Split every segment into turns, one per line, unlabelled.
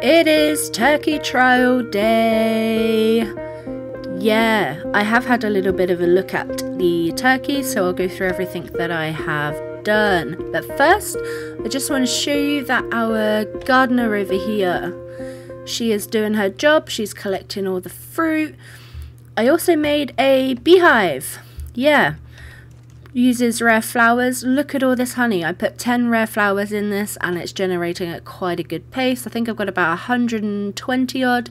It is turkey trial day. Yeah, I have had a little bit of a look at the turkey, so I'll go through everything that I have done. But first, I just want to show you that our gardener over here, she is doing her job. She's collecting all the fruit. I also made a beehive. Yeah, uses rare flowers. Look at all this honey. I put 10 rare flowers in this and it's generating at quite a good pace. I think I've got about 120 odd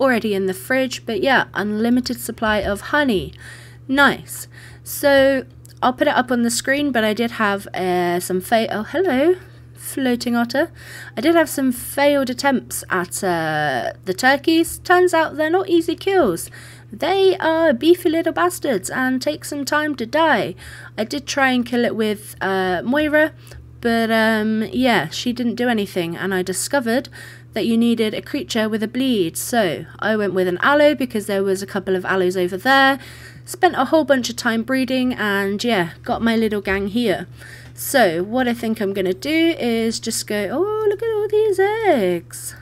already in the fridge. But yeah, unlimited supply of honey. Nice. So I'll put it up on the screen, but I did have uh, some fail. Oh, hello, floating otter. I did have some failed attempts at uh, the turkeys. Turns out they're not easy kills. They are beefy little bastards and take some time to die. I did try and kill it with uh, Moira, but um, yeah, she didn't do anything, and I discovered that you needed a creature with a bleed. So I went with an Allo because there was a couple of Allos over there. Spent a whole bunch of time breeding, and yeah, got my little gang here. So what I think I'm to do is just go, oh, look at all these eggs.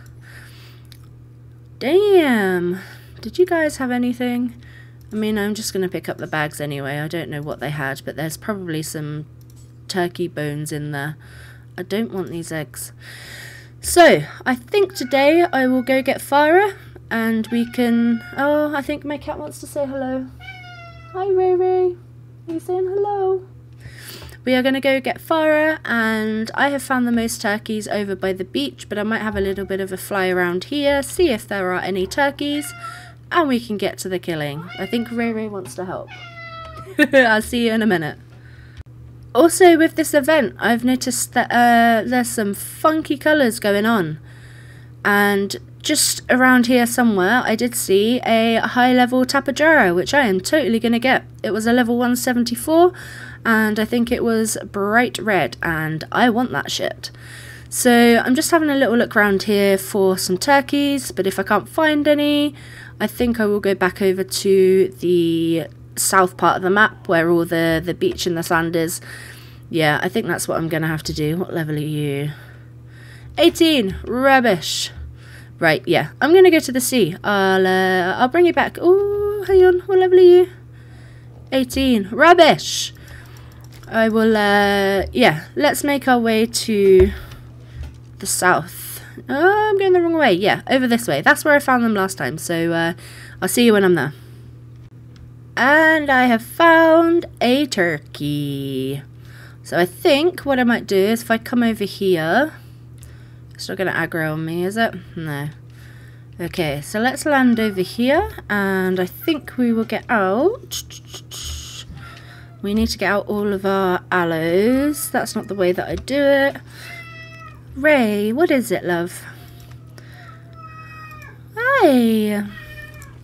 Damn. Did you guys have anything? I mean, I'm just going to pick up the bags anyway. I don't know what they had, but there's probably some turkey bones in there. I don't want these eggs. So, I think today I will go get Farah and we can... Oh, I think my cat wants to say hello. Hi, Ray. Are you saying hello? We are going to go get Farah, and I have found the most turkeys over by the beach, but I might have a little bit of a fly around here, see if there are any turkeys, and we can get to the killing. I think Ray Ray wants to help. I'll see you in a minute. Also, with this event, I've noticed that uh, there's some funky colours going on. And just around here somewhere, I did see a high level Tapejara, which I am totally going to get. It was a level 174, and I think it was bright red, and I want that shit. So I'm just having a little look around here for some turkeys, but if I can't find any, I think I will go back over to the south part of the map where all the, the beach and the sand is. Yeah, I think that's what I'm going to have to do. What level are you? 18. Rubbish. Right, yeah. I'm going to go to the sea. I'll, uh, I'll bring you back. Oh, hang on. What level are you? 18. Rubbish. I will, uh, yeah. Let's make our way to the south. Oh, I'm going the wrong way. Yeah, over this way. That's where I found them last time. So uh, I'll see you when I'm there. And I have found a turkey. So I think what I might do is if I come over here... It's not going to aggro on me, is it? No. Okay, so let's land over here. And I think we will get out... We need to get out all of our Allos. That's not the way that I do it. Ray, what is it, love? Hi.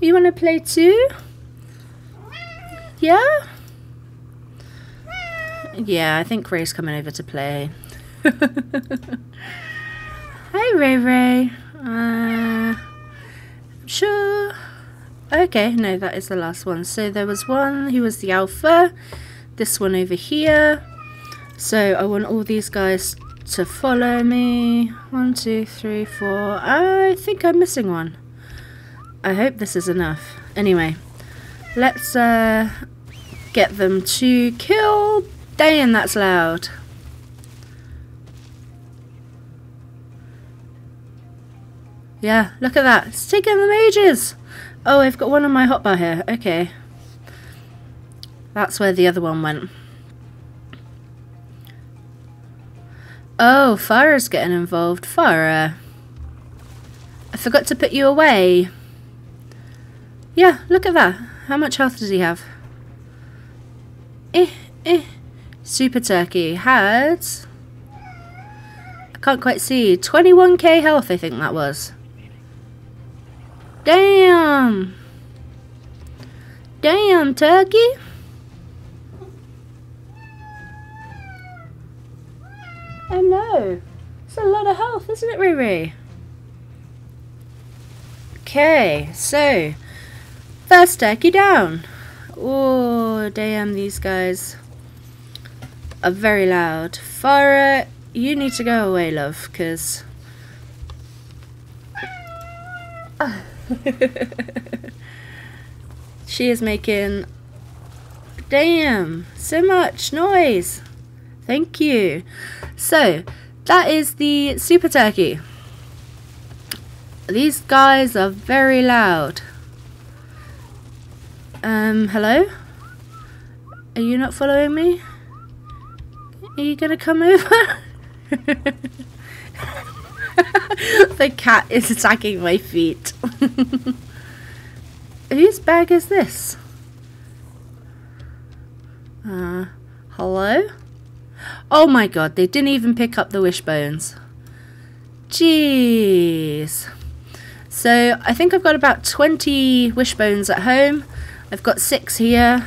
You want to play too? Yeah? Yeah, I think Ray's coming over to play. Hi, Ray Ray. Uh, sure. Okay, no, that is the last one. So there was one who was the alpha. This one over here. So I want all these guys to follow me. One, two, three, four. I think I'm missing one. I hope this is enough. Anyway, let's uh, get them to kill. Damn, that's loud. Yeah, look at that. It's taking them ages. Oh, I've got one on my hotbar here. Okay. That's where the other one went. Oh, Farah's getting involved. Farah. I forgot to put you away. Yeah, look at that. How much health does he have? Eh, eh. Super Turkey has... I can't quite see. 21k health, I think that was. Damn! Damn, Turkey! Oh! It's a lot of health, isn't it, Riri? Okay, so first turkey down. Oh, damn, these guys are very loud. Farah, you need to go away, love, because she is making damn so much noise. Thank you. So that is the super turkey. These guys are very loud. Um, hello? Are you not following me? Are you gonna come over? the cat is attacking my feet. Whose bag is this? Uh, hello? Oh my god, they didn't even pick up the wishbones. Jeez. So I think I've got about 20 wishbones at home. I've got six here.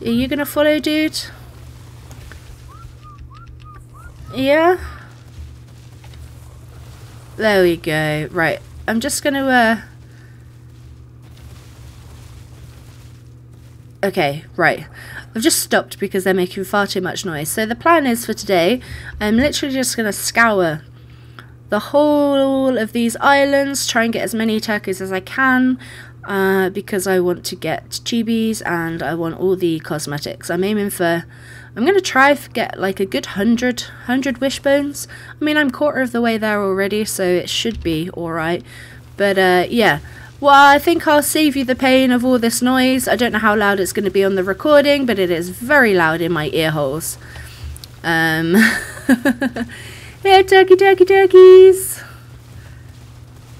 Are you gonna follow, dude? Yeah? There we go. Right. I'm just gonna, uh... Okay, right. I've just stopped because they're making far too much noise. So the plan is for today, I'm literally just going to scour the whole of these islands, try and get as many turkeys as I can, uh, because I want to get chibis and I want all the cosmetics. I'm aiming for, I'm going to try to get like a good hundred, hundred wishbones. I mean, I'm quarter of the way there already, so it should be alright. But uh, yeah, well, I think I'll save you the pain of all this noise. I don't know how loud it's going to be on the recording, but it is very loud in my ear holes. Um, here, turkey, turkey, turkeys.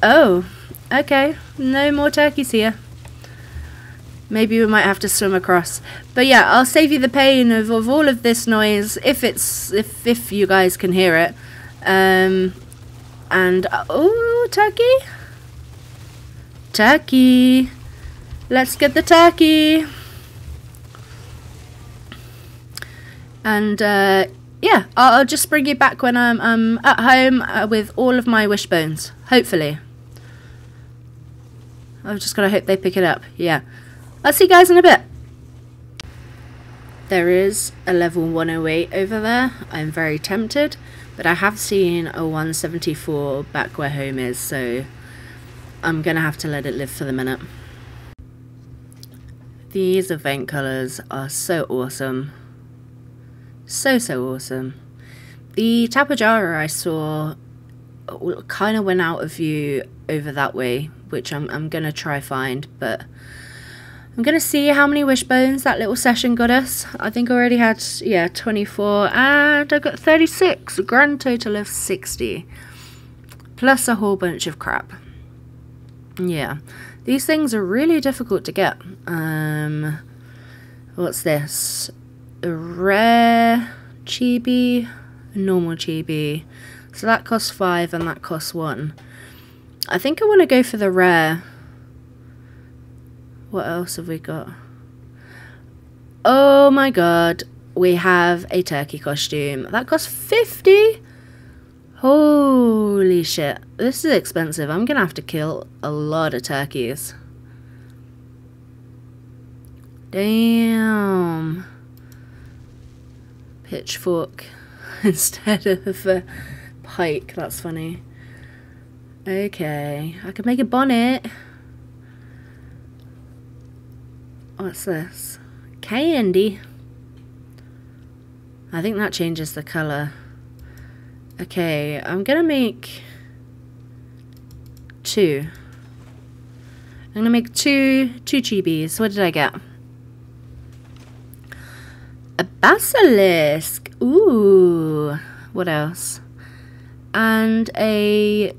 Oh, okay. No more turkeys here. Maybe we might have to swim across. But yeah, I'll save you the pain of, of all of this noise if it's if if you guys can hear it. Um, and oh, turkey. Turkey. Let's get the turkey. And uh, yeah, I'll, I'll, just bring you back when I'm, I'm at home uh, with all of my wishbones. Hopefully. I've just got to hope they pick it up. Yeah. I'll see you guys in a bit. There is a level 108 over there. I'm very tempted. But I have seen a 174 back where home is, so I'm gonna have to let it live for the minute. These event colours are so awesome. So, so awesome. The Tapejara I saw kind of went out of view over that way, which I'm, I'm going to try find, but I'm going to see how many wishbones that little session got us. I think I already had, yeah, 24, and I got 36, a grand total of 60, plus a whole bunch of crap. Yeah, these things are really difficult to get. Um, what's this? A rare chibi, normal chibi. So that costs five and that costs one. I think I want to go for the rare. What else have we got? Oh my god, we have a turkey costume. That costs 50? Holy shit. This is expensive. I'm gonna have to kill a lot of turkeys. Damn. Pitchfork instead of a pike. That's funny. Okay. I could make a bonnet. What's this? Candy. I think that changes the colour. Okay, I'm gonna make two. I'm gonna make two two chibis. What did I get? A basilisk. Ooh. What else? And a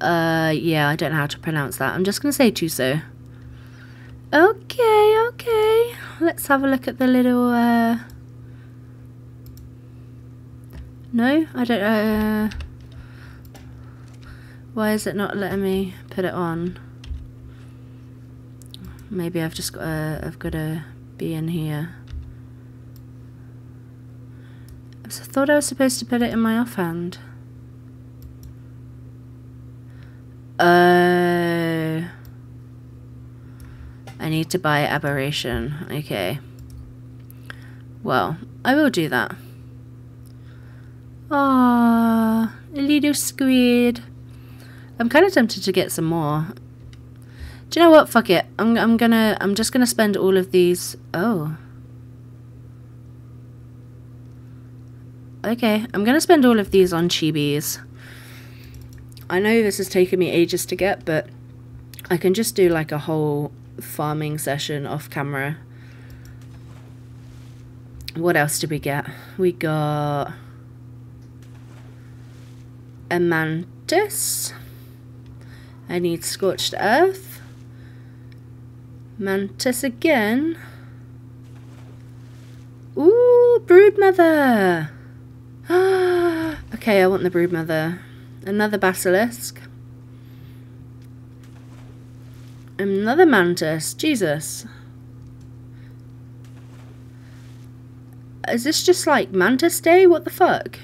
uh yeah, I don't know how to pronounce that. I'm just gonna say Tuso. Okay, okay. Let's have a look at the little uh no, I don't, uh, why is it not letting me put it on? Maybe I've just got to, I've got to be in here. I thought I was supposed to put it in my offhand. Oh. I need to buy Aberration. Okay. Well, I will do that. Ah, a little squid. I'm kind of tempted to get some more. Do you know what? Fuck it. I'm, I'm gonna, I'm just gonna spend all of these. Oh. Okay, I'm gonna spend all of these on chibis. I know this has taken me ages to get, but I can just do like a whole farming session off camera. What else did we get? We got a mantis. I need scorched earth. Mantis again. Ooh, broodmother. okay, I want the broodmother. Another basilisk. Another mantis. Jesus. Is this just like Mantis Day? What the fuck?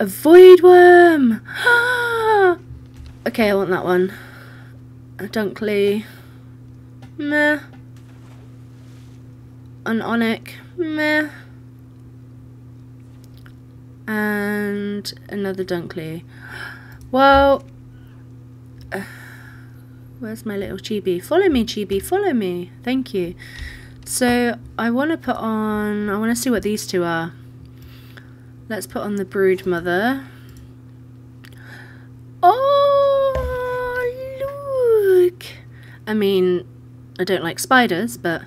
A void worm! okay, I want that one. A Dunkley. Meh. An Onyx. Meh. And another Dunkley. Well, uh, where's my little chibi? Follow me, chibi, follow me. Thank you. So I want to put on, I want to see what these two are. Let's put on the brood mother. Oh, look. I mean, I don't like spiders, but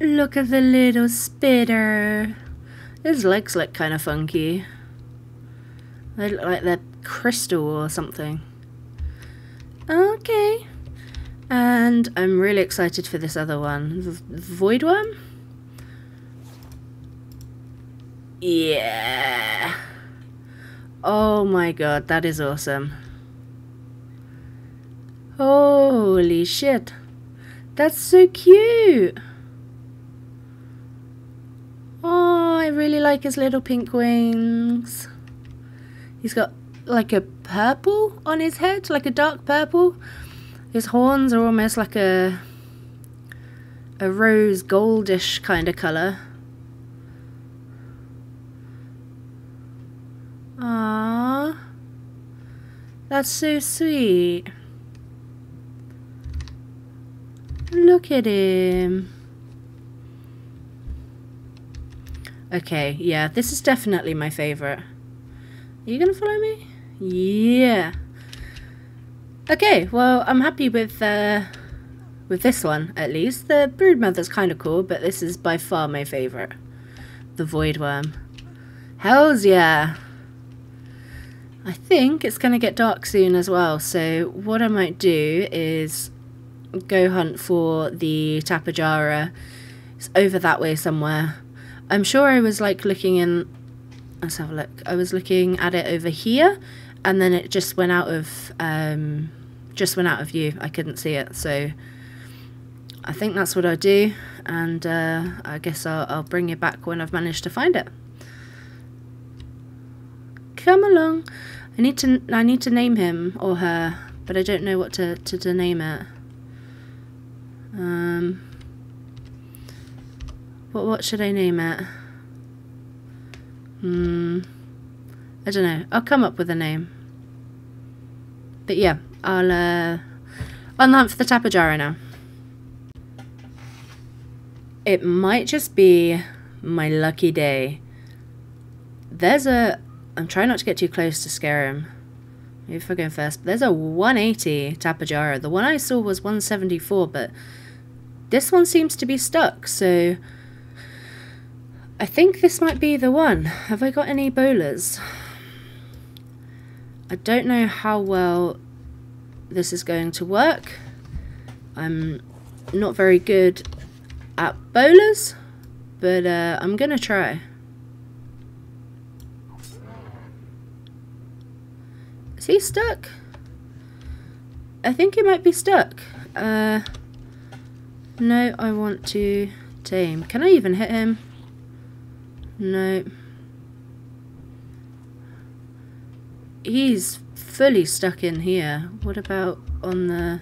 look at the little spider. His legs look kind of funky. They look like they're crystal or something. Okay. And I'm really excited for this other one. V Voidworm? Yeah. Oh my god, that is awesome. Holy shit. That's so cute. Oh, I really like his little pink wings. He's got like a purple on his head, like a dark purple. His horns are almost like a a rose goldish kind of colour. Ah, That's so sweet. Look at him. Okay, yeah, this is definitely my favourite. Are you going to follow me? Yeah. Okay, well, I'm happy with uh, with this one, at least. The Broodmother's kind of cool, but this is by far my favourite. The Voidworm. Hells yeah! I think it's going to get dark soon as well, so what I might do is go hunt for the Tapejara. It's over that way somewhere. I'm sure I was like looking in... Let's have a look. I was looking at it over here, and then it just went out of um, just went out of view. I couldn't see it, so I think that's what I do, and uh, I guess I'll, I'll bring you back when I've managed to find it. Come along. I need to I need to name him or her, but I don't know what to to, to name it. Um. What what should I name it? Hmm. I don't know. I'll come up with a name. But yeah, I'll uh, for the Tapejara now. It might just be my lucky day. There's a. I'm trying not to get too close to scare him. Maybe if I go first. There's a 180 Tapejara. The one I saw was 174, but this one seems to be stuck, so I think this might be the one. Have I got any bolas? I don't know how well this is going to work. I'm not very good at bolas, but uh, I'm going to try. Is he stuck? I think he might be stuck. Uh, no, I want to tame. Can I even hit him? No. He's fully stuck in here. What about on the...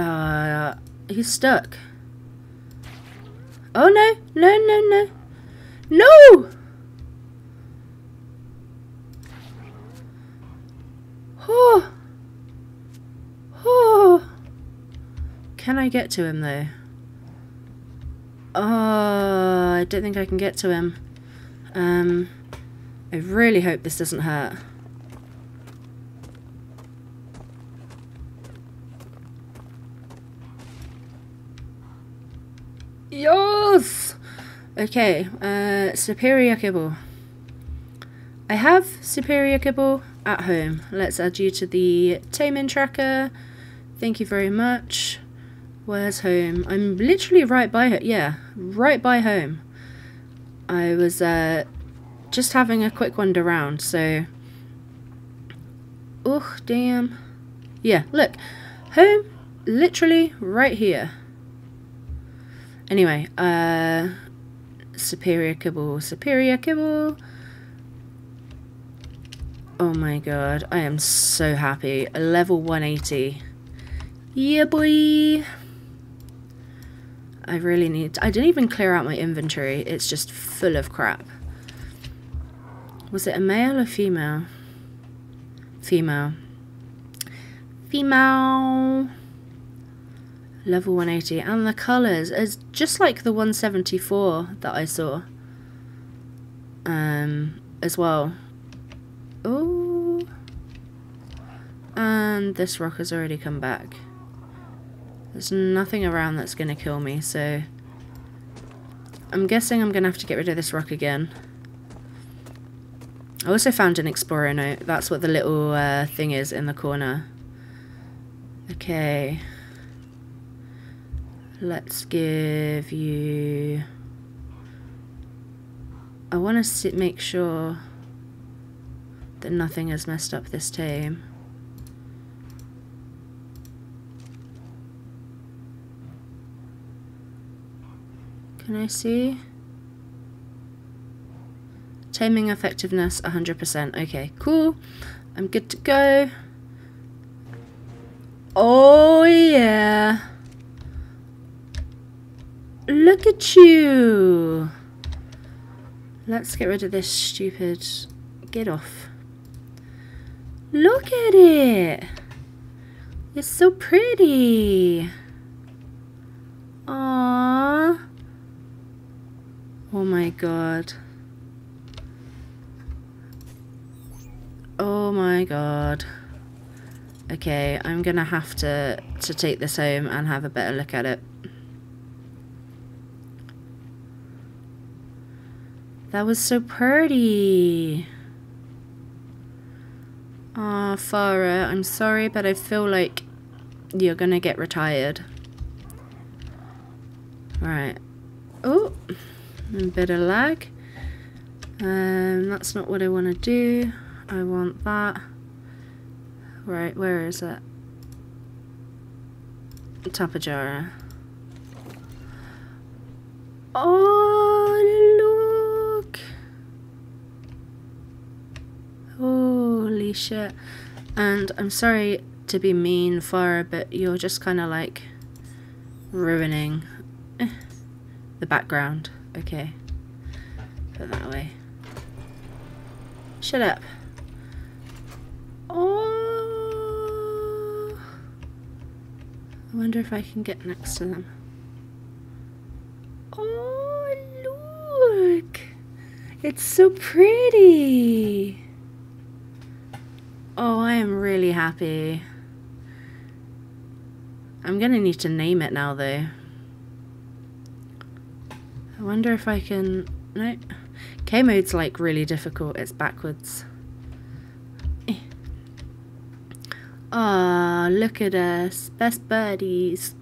Uh, he's stuck. Oh no, no, no, no. No! Oh. Oh. Can I get to him though? Oh, I don't think I can get to him. Um, I really hope this doesn't hurt. Yes! Okay, uh, superior kibble. I have superior kibble at home. Let's add you to the taming tracker. Thank you very much. Where's home? I'm literally right by it. Yeah, right by home. I was uh, just having a quick wander around, so... Oh, damn. Yeah, look. Home, literally right here. Anyway, uh, superior kibble, superior kibble. Oh my god, I am so happy. A level 180. Yeah, boy. I really need... I didn't even clear out my inventory. It's just full of crap. Was it a male or female? Female. Female. Level 180. And the colours is just like the 174 that I saw. Um, as well. Oh. And this rock has already come back. There's nothing around that's going to kill me, so... I'm guessing I'm going to have to get rid of this rock again. I also found an explorer note. That's what the little uh, thing is in the corner. Okay. Let's give you... I want to make sure that nothing has messed up this tame. Can I see? Taming effectiveness 100%. Okay, cool. I'm good to go. Oh yeah. Look at you. Let's get rid of this stupid... Get off. Look at it. It's so pretty. Aww. Oh my god. Oh my god. Okay, I'm gonna have to, to take this home and have a better look at it. That was so pretty. Ah, oh, Farah, I'm sorry, but I feel like you're gonna get retired. Right. Oh, a bit of lag. Um, that's not what I want to do. I want that. Right, where is it? Tapejara. Oh, Shit. And I'm sorry to be mean, Farah, but you're just kind of like ruining eh, the background. Okay. Put that away. Shut up. Oh. I wonder if I can get next to them. Oh, look. It's so pretty. Oh, I am really happy. I'm gonna need to name it now, though. I wonder if I can... No. K-mode's, like, really difficult. It's backwards. Ah, oh, look at us. Best birdies.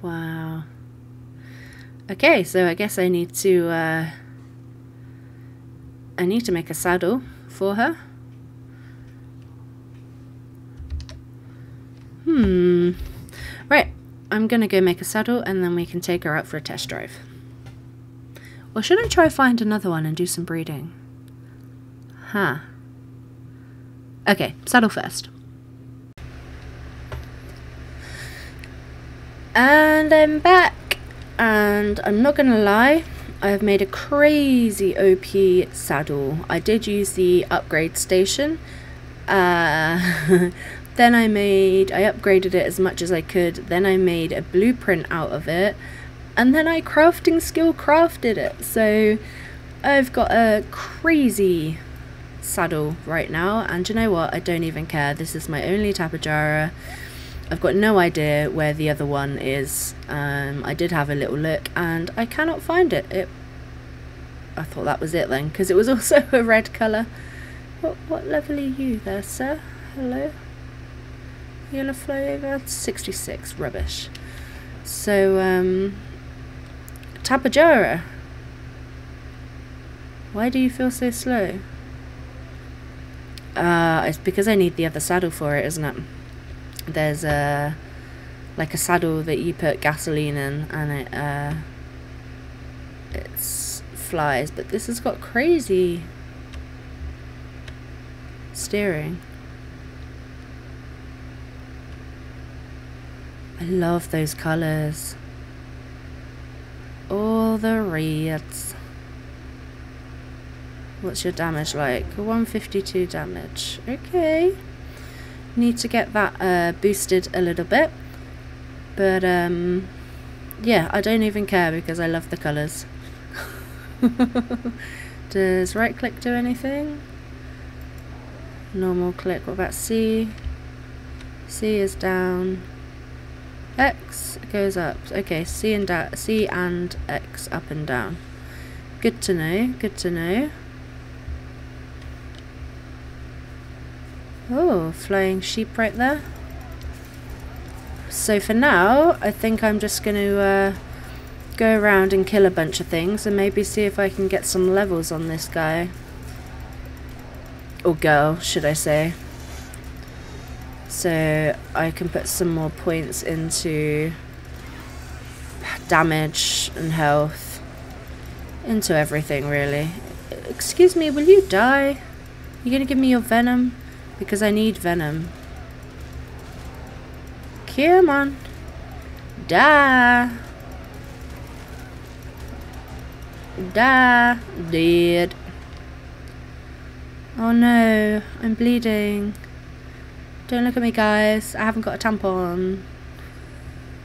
Wow. Okay, so I guess I need to... Uh, I need to make a saddle for her. Hmm. Right, I'm gonna go make a saddle and then we can take her out for a test drive. Or should I try find another one and do some breeding? Huh. Okay, saddle first. And I'm back. And I'm not going to lie, I have made a crazy OP saddle. I did use the upgrade station. Uh, then I made, I upgraded it as much as I could. Then I made a blueprint out of it. And then I crafting skill crafted it. So I've got a crazy saddle right now. And you know what? I don't even care. This is my only Tapejara. I've got no idea where the other one is. Um, I did have a little look and I cannot find it. It. I thought that was it then because it was also a red colour. What, what level are you there, sir? Hello? You gonna fly over? 66, rubbish. So, um, Tapejara. Why do you feel so slow? Uh, it's because I need the other saddle for it, isn't it? There's a like a saddle that you put gasoline in and it uh it's flies but this has got crazy steering. I love those colours all the reds. What's your damage like? 152 damage. Okay need to get that uh, boosted a little bit. But um, yeah I don't even care because I love the colours. Does right click do anything? Normal click what about C? C is down. X goes up. Okay C and C and X up and down. Good to know good to know Oh, flying sheep right there. So for now, I think I'm just going to uh, go around and kill a bunch of things and maybe see if I can get some levels on this guy. Or girl, should I say. So I can put some more points into damage and health. Into everything, really. Excuse me, will you die? You gonna give me your venom? Because I need venom. Come on. Die. Die. Dead. Oh no, I'm bleeding. Don't look at me guys, I haven't got a tampon.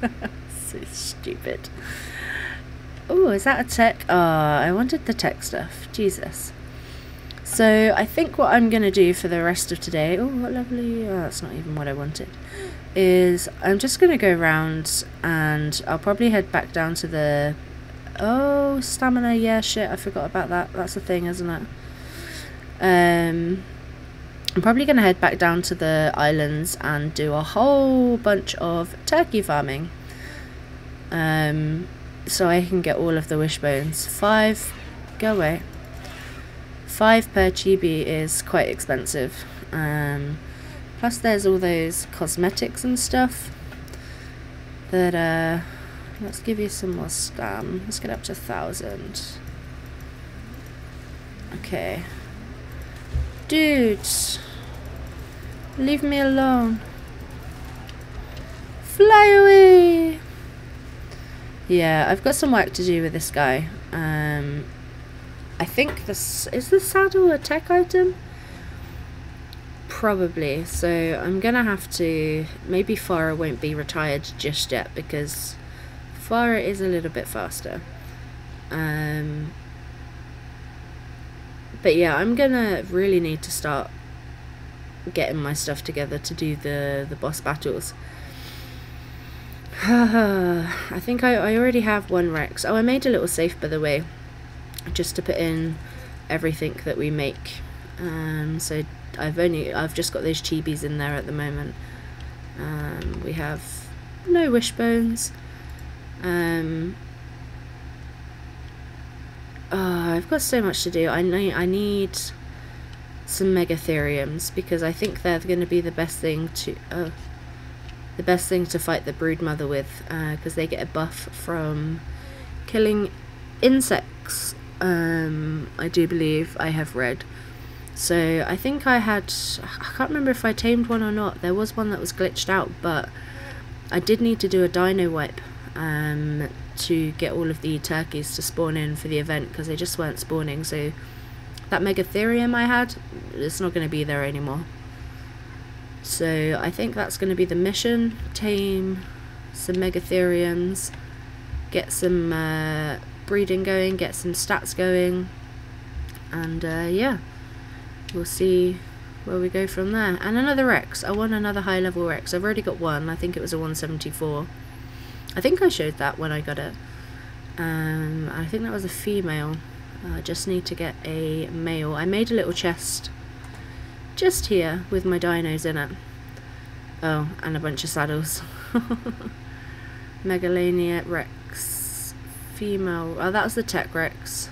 so stupid. Oh, is that a tech? Oh, I wanted the tech stuff. Jesus. So I think what I'm going to do for the rest of today, oh what lovely, oh, that's not even what I wanted, is I'm just going to go around and I'll probably head back down to the, oh stamina, yeah shit I forgot about that, that's the thing isn't it? Um, I'm probably going to head back down to the islands and do a whole bunch of turkey farming. Um, so I can get all of the wishbones. Five, go away. 5 per chibi is quite expensive. Um, plus there's all those cosmetics and stuff that, uh, let's give you some more stam. Let's get up to 1,000. Okay. Dudes! Leave me alone. Fly away! Yeah, I've got some work to do with this guy. Um, I think this is the saddle a tech item? Probably. So I'm gonna have to maybe Farah won't be retired just yet because Farah is a little bit faster. Um but yeah, I'm gonna really need to start getting my stuff together to do the the boss battles. I think I, I already have one Rex. Oh, I made a little safe by the way just to put in everything that we make. Um, so I've only I've just got those chibis in there at the moment. Um, we have no wishbones. Um, oh, I've got so much to do. I need I need some megatheriums because I think they're going to be the best thing to oh, the best thing to fight the brood mother with because uh, they get a buff from killing insects um, I do believe I have read. So I think I had, I can't remember if I tamed one or not. There was one that was glitched out, but I did need to do a dino wipe um, to get all of the turkeys to spawn in for the event because they just weren't spawning. So that Megatherium I had, it's not going to be there anymore. So I think that's going to be the mission. Tame some Megatheriums, get some uh, breeding going, get some stats going, and uh, yeah, we'll see where we go from there. And another Rex. I want another high level Rex. I've already got one. I think it was a 174. I think I showed that when I got it. Um, I think that was a female. I just need to get a male. I made a little chest just here with my dinos in it. Oh, and a bunch of saddles. Megalania Rex. Female. Oh, that was the Tech Rex.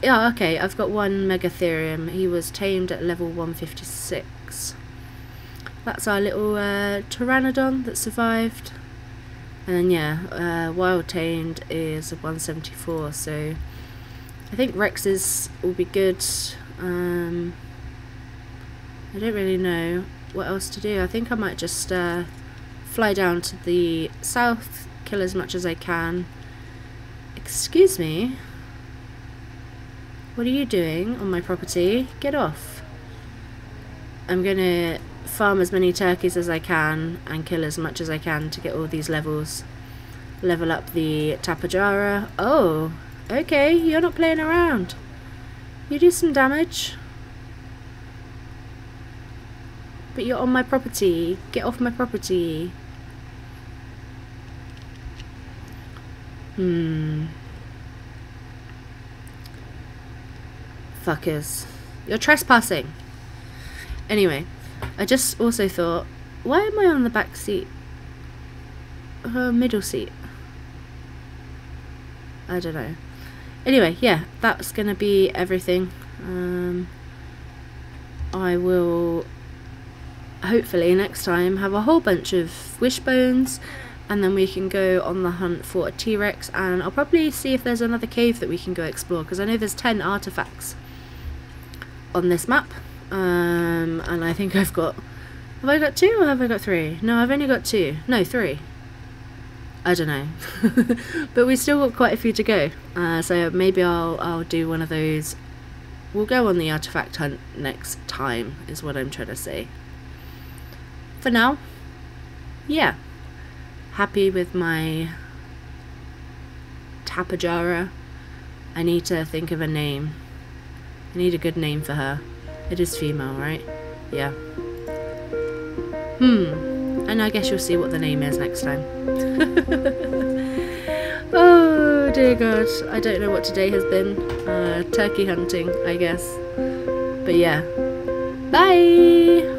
Yeah, okay, I've got one Megatherium. He was tamed at level 156. That's our little uh, Pteranodon that survived. And then, yeah, uh, wild tamed is 174, so I think Rexes will be good. Um, I don't really know what else to do. I think I might just uh, fly down to the south, kill as much as I can. Excuse me. What are you doing on my property? Get off. I'm to farm as many turkeys as I can and kill as much as I can to get all these levels. Level up the Tapejara. Oh, okay, you're not playing around. You do some damage. But you're on my property. Get off my property. Hmm. fuckers. You're trespassing. Anyway, I just also thought, why am I on the back seat? Uh, middle seat. I don't know. Anyway, yeah, that's going to be everything. Um, I will hopefully next time have a whole bunch of wishbones and then we can go on the hunt for a T-Rex and I'll probably see if there's another cave that we can go explore because I know there's 10 artifacts on this map. Um, and I think I've got... Have I got two or have I got three? No, I've only got two. No, three. I don't know. but we still got quite a few to go. Uh, so maybe I'll, I'll do one of those. We'll go on the artifact hunt next time, is what I'm trying to say. For now, yeah. Happy with my Tapejara. I need to think of a name. I need a good name for her. It is female, right? Yeah. Hmm. And I guess you'll see what the name is next time. oh dear god. I don't know what today has been. Uh, turkey hunting, I guess. But yeah. Bye!